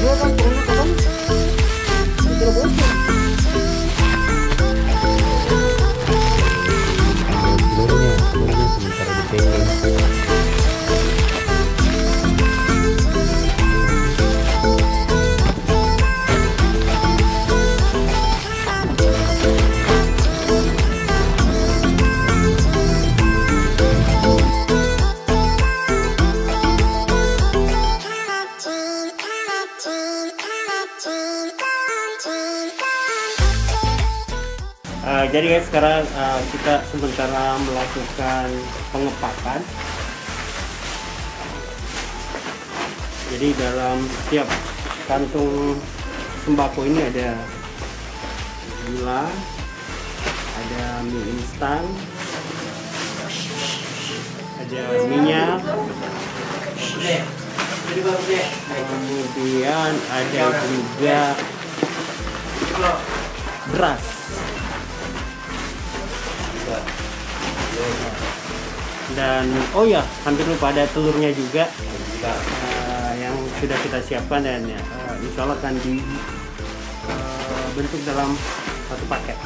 Богом Guys sekarang uh, kita sementara melakukan pengepakan. Jadi dalam setiap kantung sembako ini ada gula, ada mie instan, ada minyak, kemudian ada juga beras. Dan oh ya hampir lupa ada telurnya juga. Eh, yang sudah kita siapkan dan ya, eh, insya Allah akan dibentuk dalam satu paket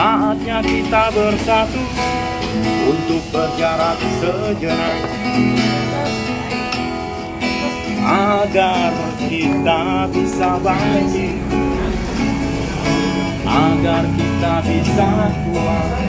Saatnya kita bersatu untuk berjarak sejenak. Agar kita bisa bangkit. Agar kita bisa kuat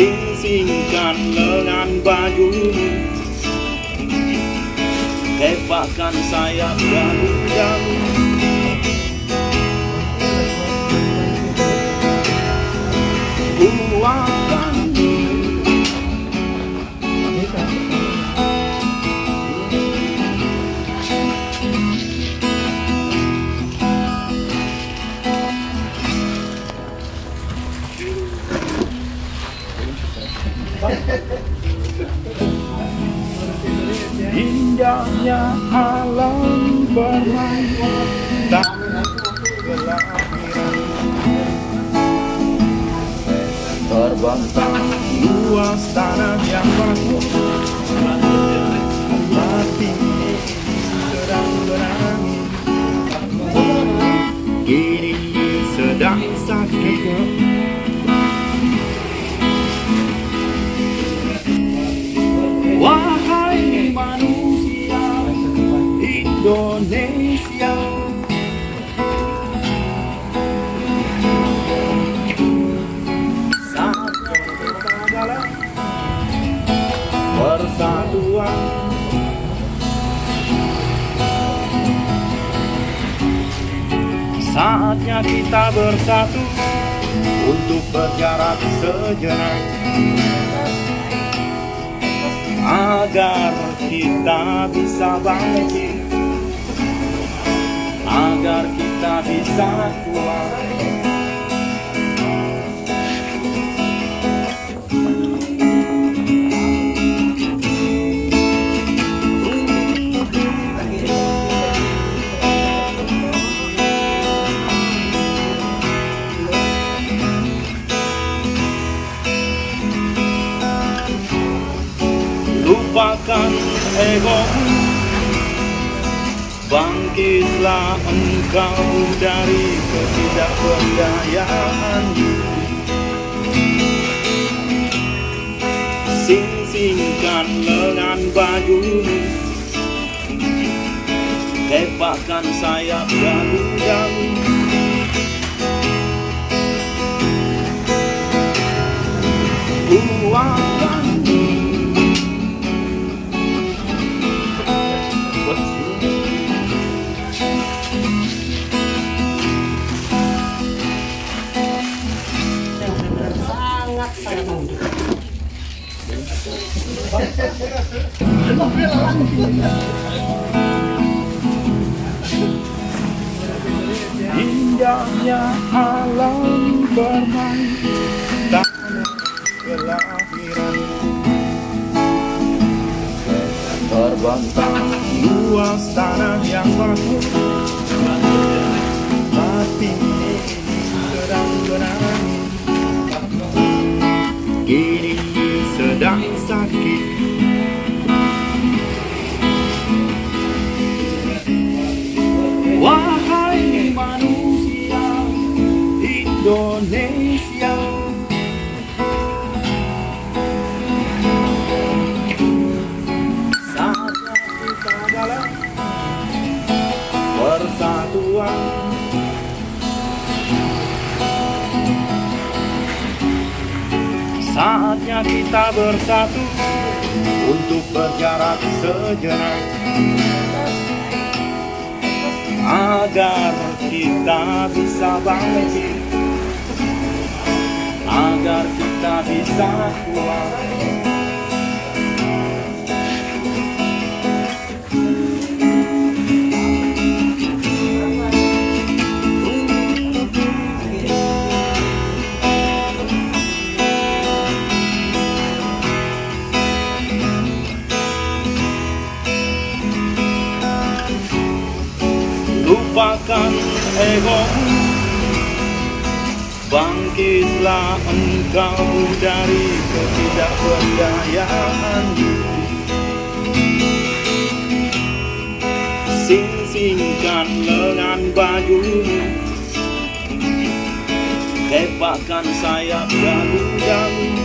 Sing-singkan lengan baju. Kepakkan sayap dalu-dalu Kuatkan alam Saatnya kita bersatu untuk berjarak sejenak. Agar kita bisa bangkit. Agar kita bisa kuat lupakan ego. Bangkitlah engkau dari ketidakberdayaan. Sing-singkan lengan baju. Tepakkan sayap dagu-dagu Indahnya alam bermain. Tanah kelahiran. Terbentang luas tanah yang bagus. Hati ini sedang Saatnya kita bersatu. Untuk berjarak sejenak. Agar kita bisa bangkit. Agar kita bisa kuat Bangkitlah engkau dari ketidakberdayaan. Sing-singkan lengan baju Tepakkan sayap dagu-dagu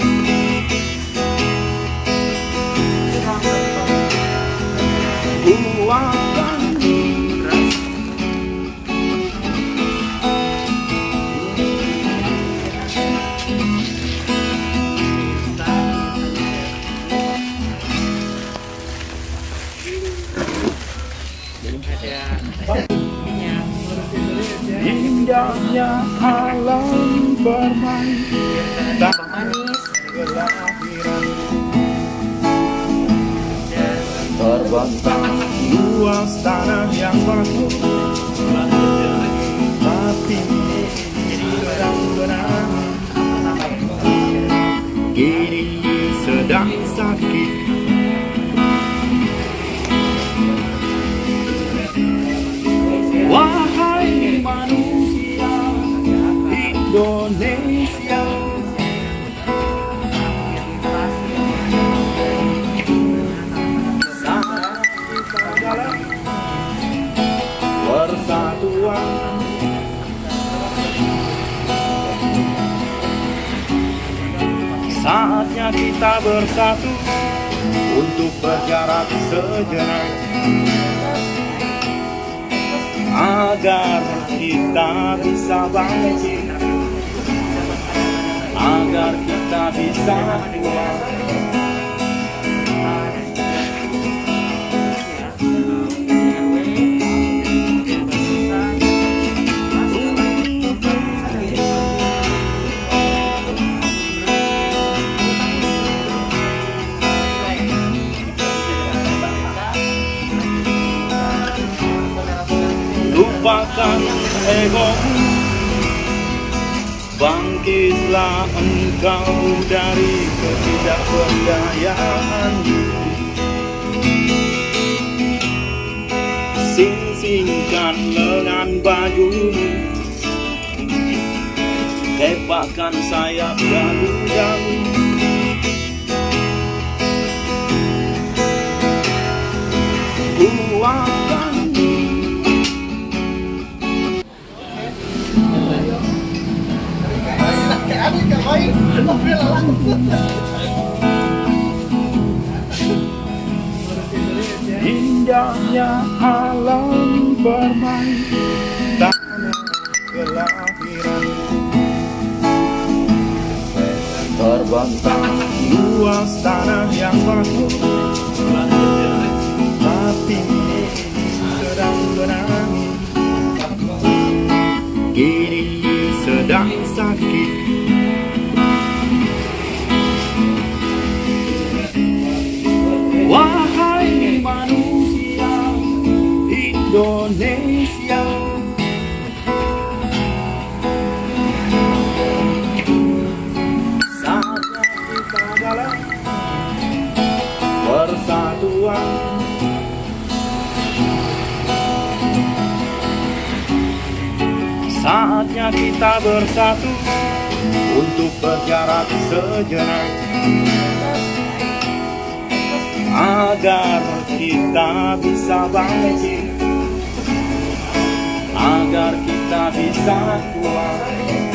luas tanah yang bagus kita bersatu untuk berjarak sejenak. Agar kita bisa bangkit. Agar kita bisa kuat Lupakan ego. Bangkitlah engkau dari ketidakberdayaan. Sing-singkan lengan bajumu Hepakkan sayap galudamu Terbentang luas tanah yang bagus Hati sedang menangis. Kini sedang sakit. Wahai manusia Indonesia bersatu untuk berjarak sejenak. Agar kita bisa bangkit. Agar kita bisa kuat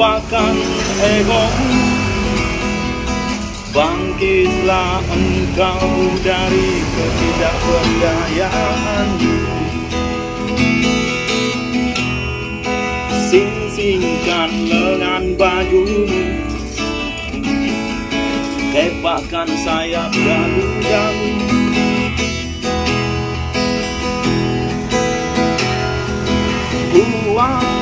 lupakan ego. Bangkitlah engkau dari ketidakberdayaan. Sing-singkan lengan bajumu Hepakkan sayap galudamu Kuat